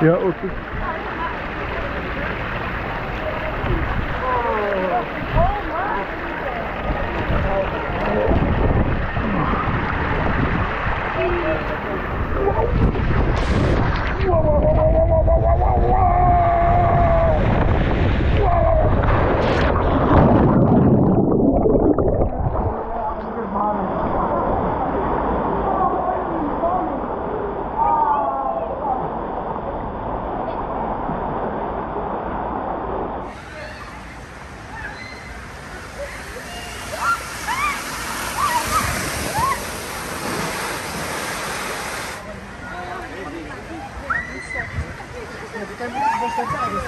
Ya 30 Tem bastante água.